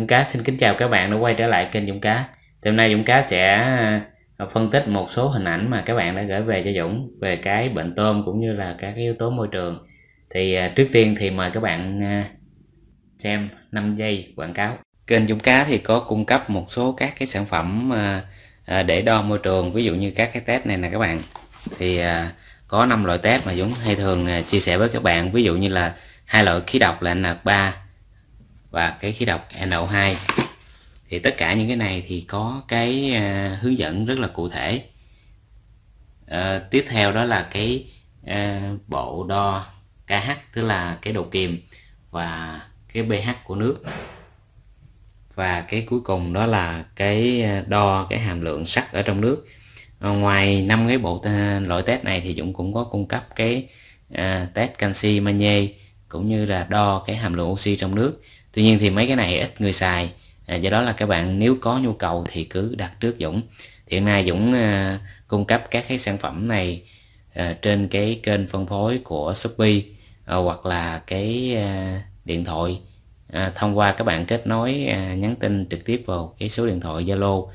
Dũng Cá. Xin kính chào các bạn đã quay trở lại kênh Dũng Cá. Thì hôm nay Dũng Cá sẽ à, phân tích một số hình ảnh mà các bạn đã gửi về cho Dũng về cái bệnh tôm cũng như là các yếu tố môi trường. Thì à, trước tiên thì mời các bạn à, xem 5 giây quảng cáo. Kênh Dũng Cá thì có cung cấp một số các cái sản phẩm để đo môi trường, ví dụ như các cái test này nè các bạn. Thì có 5 loại test mà Dũng hay thường chia sẻ với các bạn. Ví dụ như là hai loại khí độc là N3 và cái khí độc NO2 thì tất cả những cái này thì có cái à, hướng dẫn rất là cụ thể. À, tiếp theo đó là cái à, bộ đo KH tức là cái độ kiềm và cái pH của nước. Và cái cuối cùng đó là cái à, đo cái hàm lượng sắt ở trong nước. Ờ, ngoài năm cái bộ à, loại test này thì Dũng cũng có cung cấp cái à, test canxi magie cũng như là đo cái hàm lượng oxy trong nước tuy nhiên thì mấy cái này ít người xài. À, do đó là các bạn nếu có nhu cầu thì cứ đặt trước Dũng. Thì hiện nay Dũng à, cung cấp các cái sản phẩm này à, trên cái kênh phân phối của Shopee à, hoặc là cái à, điện thoại. À, thông qua các bạn kết nối à, nhắn tin trực tiếp vào cái số điện thoại Zalo.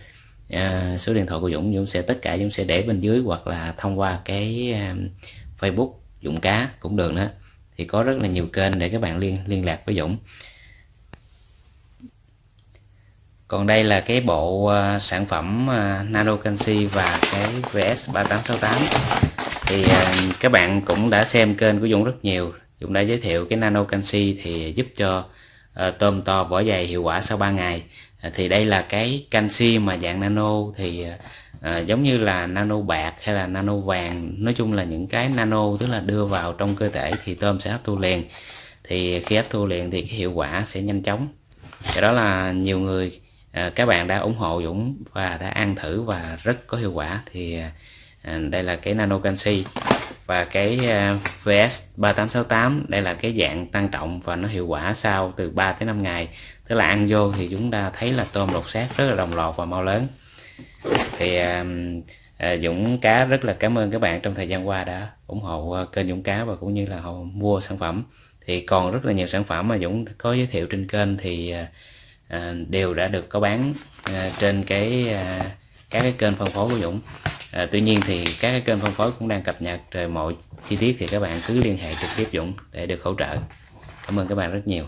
À, số điện thoại của Dũng Dũng sẽ tất cả Dũng sẽ để bên dưới hoặc là thông qua cái à, Facebook Dũng Cá cũng được nữa. Thì có rất là nhiều kênh để các bạn liên liên lạc với Dũng còn đây là cái bộ uh, sản phẩm uh, nano canxi và cái VS 3868 thì uh, các bạn cũng đã xem kênh của Dũng rất nhiều. Dũng đã giới thiệu cái nano canxi thì giúp cho uh, tôm to vỏ dày hiệu quả sau 3 ngày. Uh, thì đây là cái canxi mà dạng nano thì uh, giống như là nano bạc hay là nano vàng. Nói chung là những cái nano tức là đưa vào trong cơ thể thì tôm sẽ hấp thu liền. Thì khi hấp thu liền thì cái hiệu quả sẽ nhanh chóng. Cái đó là nhiều người à, các bạn đã ủng hộ Dũng và đã ăn thử và rất có hiệu quả thì à, đây là cái nano canxi và cái à, VS 3868 đây là cái dạng tăng trọng và nó hiệu quả sau từ 3 tới 5 ngày. Tức là ăn vô thì chúng ta thấy là tôm lột xác rất là đồng lọt và mau lớn. Thì à, à, Dũng cá rất là cảm ơn các bạn trong thời gian qua đã ủng hộ à, kênh Dũng cá và cũng như là họ mua sản phẩm. Thì còn rất là nhiều sản phẩm mà Dũng có giới thiệu trên kênh thì à, à, đều đã được có bán à, trên cái à, các cái kênh phân phối của Dũng. À, tuy nhiên thì các cái kênh phân phối cũng đang cập nhật rồi mọi chi tiết thì các bạn cứ liên hệ trực tiếp Dũng để được hỗ trợ. Cảm ơn các bạn rất nhiều.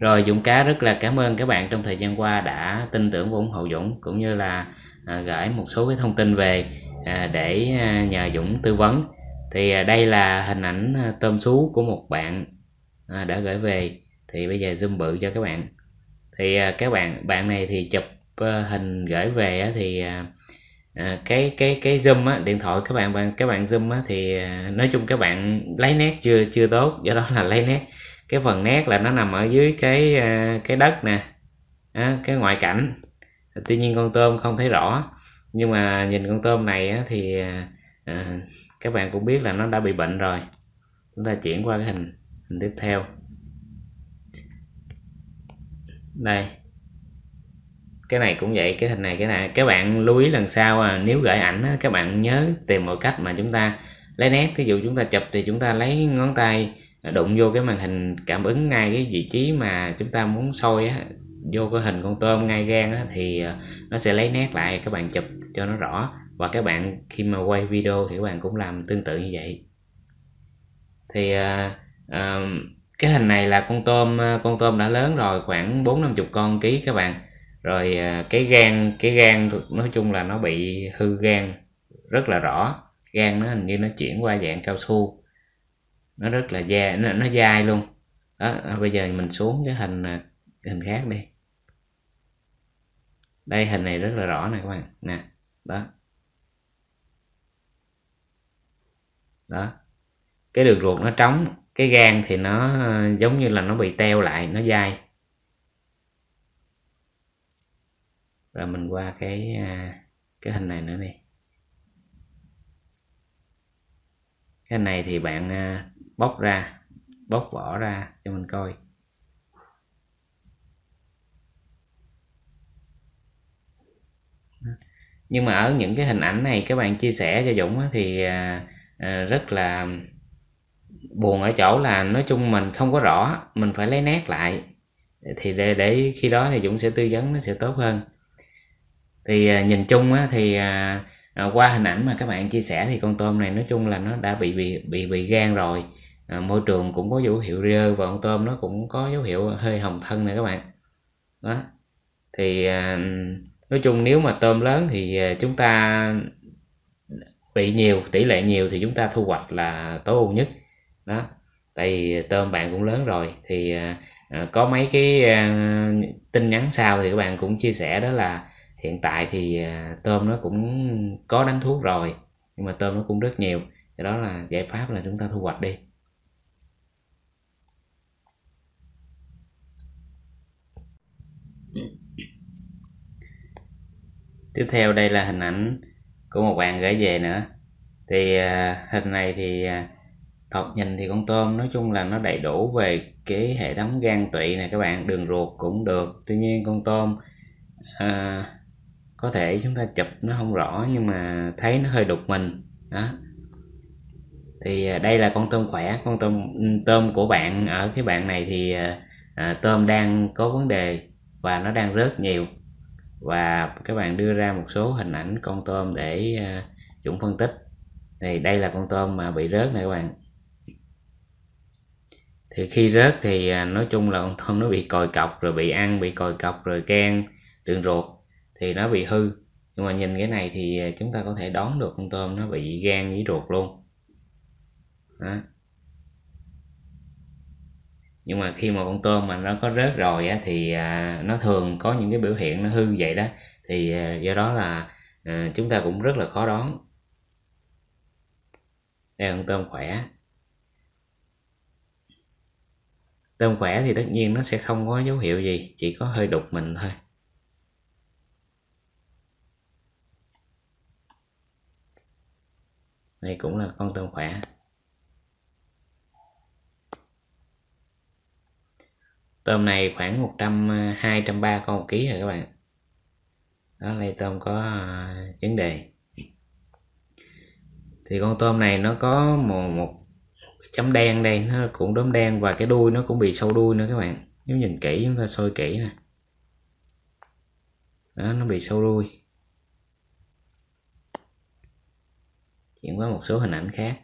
Rồi Dũng Cá rất là cảm ơn các bạn trong thời gian qua đã tin tưởng và ủng hộ Dũng cũng như là à, gửi một số cái thông tin về à, để à, nhờ Dũng tư vấn thì à, đây là hình ảnh à, tôm sú của một bạn à, đã gửi về. Thì bây giờ zoom bự cho các bạn. Thì các bạn bạn này thì chụp hình gửi về thì cái cái cái zoom á, điện thoại các bạn bạn các bạn zoom á, thì nói chung các bạn lấy nét chưa chưa tốt. Do đó là lấy nét. Cái phần nét là nó nằm ở dưới cái cái đất nè cái ngoại cảnh. Tuy nhiên con tôm không thấy rõ nhưng mà nhìn con tôm này thì các bạn cũng biết là nó đã bị bệnh rồi. Chúng ta chuyển qua cái hình hình tiếp theo. Đây. Cái này cũng vậy cái hình này cái này. Các bạn lưu ý lần sau à, nếu gửi ảnh á, các bạn nhớ tìm mọi cách mà chúng ta lấy nét. Ví dụ chúng ta chụp thì chúng ta lấy ngón tay à, đụng vô cái màn hình cảm ứng ngay cái vị trí mà chúng ta muốn soi á, vô cái hình con tôm ngay gan á, thì à, nó sẽ lấy nét lại các bạn chụp cho nó rõ và các bạn khi mà quay video thì các bạn cũng làm tương tự như vậy. Thì à, à, cái hình này là con tôm à, con tôm đã lớn rồi khoảng bốn năm chục con ký các bạn. Rồi à, cái gan cái gan nói chung là nó bị hư gan rất là rõ. Gan nó hình như nó chuyển qua dạng cao su. Nó rất là da nó, nó dai luôn. Đó à, bây giờ mình xuống cái hình cái hình khác đi. Đây hình này rất là rõ này các bạn. Nè đó. Đó. Cái đường ruột nó trống, cái gan thì nó ờ, giống như là nó bị teo lại, nó dai. Rồi mình qua cái ờ, cái hình này nữa đi. Cái này thì bạn ờ, bóc ra, bóc vỏ ra cho mình coi. Nhưng mà ở những cái hình ảnh này, các bạn chia sẻ cho Dũng thì Ờ, rất là buồn ở chỗ là nói chung mình không có rõ mình phải lấy nét lại. Thì để, để khi đó thì Dũng sẽ tư vấn nó sẽ tốt hơn. Thì ờ, nhìn chung á, thì à, qua hình ảnh mà các bạn chia sẻ thì con tôm này nói chung là nó đã bị bị bị bị gan rồi. À, môi trường cũng có dấu hiệu rơ và con tôm nó cũng có dấu hiệu hơi hồng thân này các bạn. Đó. Thì à, nói chung nếu mà tôm lớn thì chúng ta bị nhiều tỷ lệ nhiều thì chúng ta thu hoạch là tối ưu nhất. Đó tại vì tôm bạn cũng lớn rồi thì à, à, có mấy cái à, tin nhắn sau thì các bạn cũng chia sẻ đó là hiện tại thì à, tôm nó cũng có đánh thuốc rồi nhưng mà tôm nó cũng rất nhiều. Thì đó là giải pháp là chúng ta thu hoạch đi. Tiếp theo đây là hình ảnh của một bạn gửi về nữa. Thì à, hình này thì à, thật nhìn thì con tôm nói chung là nó đầy đủ về cái hệ thống gan tụy này các bạn đường ruột cũng được. Tuy nhiên con tôm à, có thể chúng ta chụp nó không rõ nhưng mà thấy nó hơi đục mình. Đó. Thì à, đây là con tôm khỏe con tôm tôm của bạn. Ở cái bạn này thì à, à tôm đang có vấn đề và nó đang rớt nhiều và các bạn đưa ra một số hình ảnh con tôm để chúng Dũng phân tích. Thì đây là con tôm mà bị rớt này các bạn. Thì khi rớt thì à, nói chung là con tôm nó bị còi cọc, rồi bị ăn, bị còi cọc, rồi gan đường ruột, thì nó bị hư. Nhưng mà nhìn cái này thì à, chúng ta có thể đón được con tôm nó bị gan với ruột luôn. Đó nhưng mà khi mà con tôm mà nó có rớt rồi á, thì à, nó thường có những cái biểu hiện nó hư vậy đó. Thì à, do đó là à, chúng ta cũng rất là khó đoán. Đây là con tôm khỏe. Tôm khỏe thì tất nhiên nó sẽ không có dấu hiệu gì chỉ có hơi đục mình thôi. Đây cũng là con tôm khỏe. Tôm này khoảng 100 230 ờ, con một ký rồi các bạn đó đây tôm có ờ, vấn đề. Thì con tôm này nó có một, một chấm đen đây nó cũng đốm đen và cái đuôi nó cũng bị sâu đuôi nữa các bạn. Nếu nhìn kỹ chúng ta soi kỹ nè. Đó nó bị sâu đuôi. Chuyển qua một số hình ảnh khác.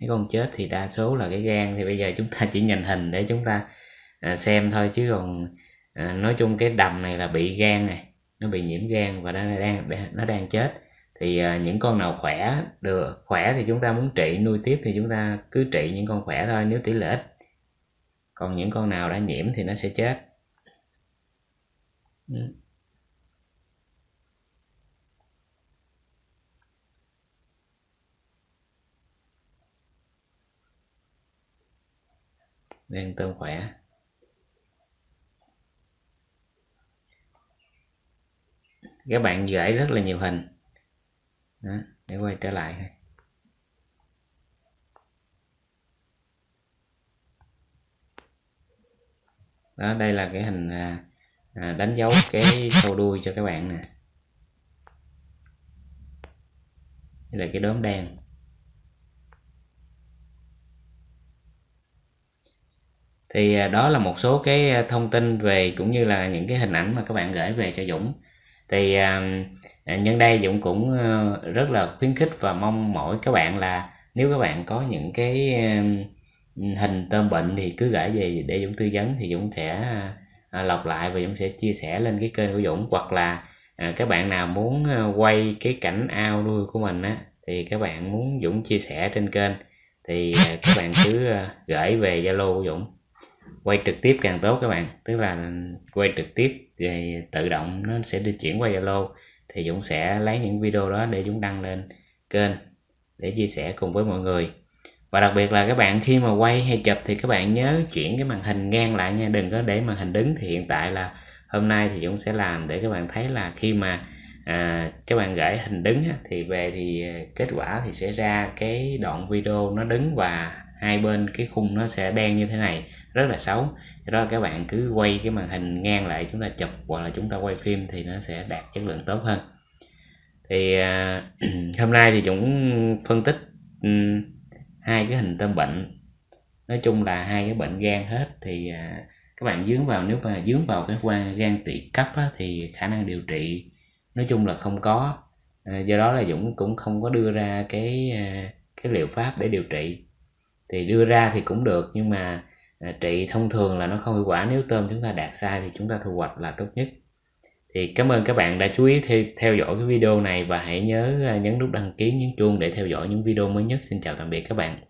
Mấy con chết thì đa số là cái gan. Thì bây giờ chúng ta chỉ nhìn hình để chúng ta à, xem thôi. Chứ còn à, nói chung cái đầm này là bị gan này nó bị nhiễm gan và nó đang nó đang chết. Thì à, những con nào khỏe được khỏe thì chúng ta muốn trị nuôi tiếp thì chúng ta cứ trị những con khỏe thôi nếu tỷ lệ ít. Còn những con nào đã nhiễm thì nó sẽ chết. Ừ. ừ. đang tôm khỏe. Các bạn gửi rất là nhiều hình. Đó, để quay trở lại đó đây là cái hình à, à đánh dấu cái sâu đuôi cho các bạn nè. Đây là cái đốm đen. Thì à, đó là một số cái à, thông tin về cũng như là những cái hình ảnh mà các bạn gửi về cho Dũng. Thì à, nhân đây Dũng cũng rất là khuyến khích và mong mỏi các bạn là nếu các bạn có những cái hình tôm bệnh thì cứ gửi về để Dũng tư vấn thì Dũng sẽ lọc lại và Dũng sẽ chia sẻ lên cái kênh của Dũng. Hoặc là các bạn nào muốn quay cái cảnh ao nuôi của mình á, thì các bạn muốn Dũng chia sẻ trên kênh thì các bạn cứ gửi về Zalo của Dũng quay trực tiếp càng tốt các bạn. Tức là quay trực tiếp thì tự động nó sẽ đi chuyển qua Zalo. Thì Dũng sẽ lấy những video đó để Dũng đăng lên kênh để chia sẻ cùng với mọi người. Và đặc biệt là các bạn khi mà quay hay chụp thì các bạn nhớ chuyển cái màn hình ngang lại nha. Đừng có để màn hình đứng. Thì hiện tại là hôm nay thì Dũng sẽ làm để các bạn thấy là khi mà à, các bạn gửi hình đứng thì về thì à, kết quả thì sẽ ra cái đoạn video nó đứng và hai bên cái khung nó sẽ đen như thế này rất là xấu. Do đó các bạn cứ quay cái màn hình ngang lại chúng ta chụp hoặc là chúng ta quay phim thì nó sẽ đạt chất lượng tốt hơn. Thì à, hôm nay thì Dũng phân tích um, hai cái hình tôm bệnh. Nói chung là hai cái bệnh gan hết thì à, các bạn dướng vào nếu mà dướng vào cái quan gan tỵ cấp á, thì khả năng điều trị nói chung là không có. À, do đó là Dũng cũng không có đưa ra cái cái liệu pháp để điều trị. Thì đưa ra thì cũng được nhưng mà Ờ, trị thông thường là nó không hiệu quả nếu tôm chúng ta đạt sai thì chúng ta thu hoạch là tốt nhất. Thì cảm ơn các bạn đã chú ý theo, theo dõi cái video này và hãy nhớ ờ, nhấn nút đăng ký nhấn chuông để theo dõi những video mới nhất. Xin chào tạm biệt các bạn.